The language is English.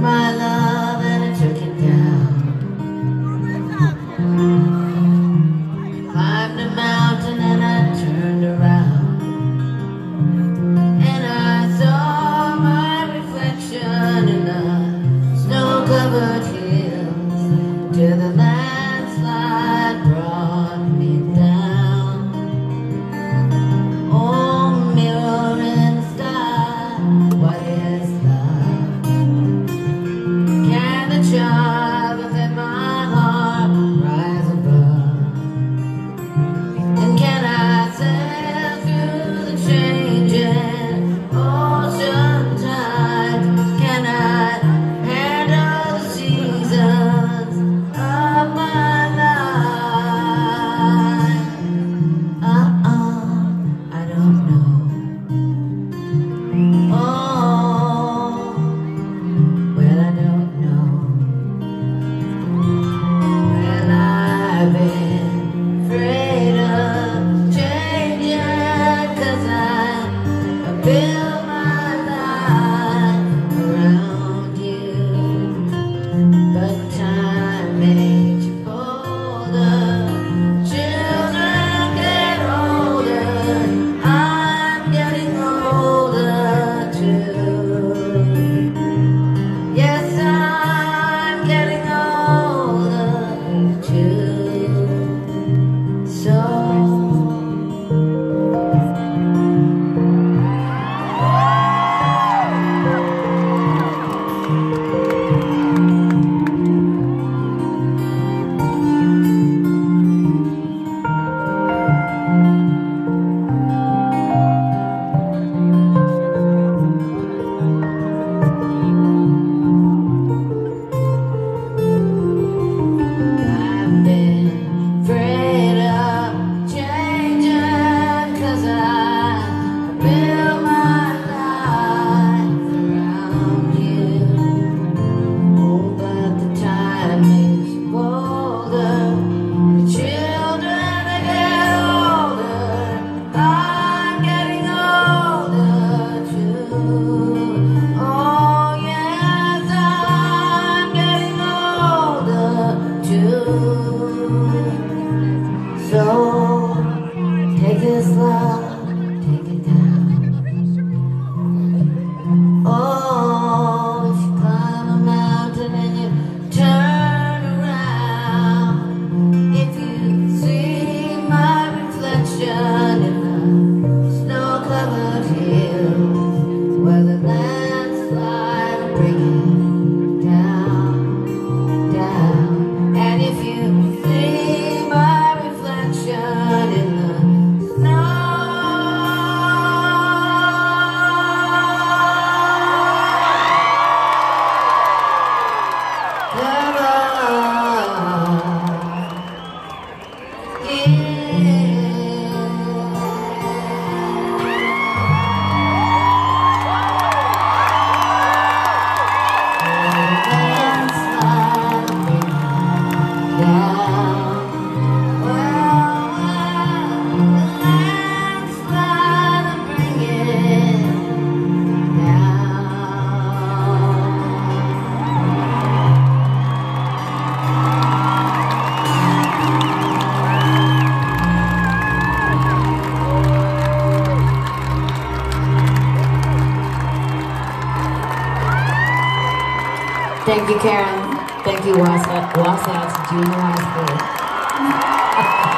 my Thank you, Karen. Thank you, Wasatch Junior High School.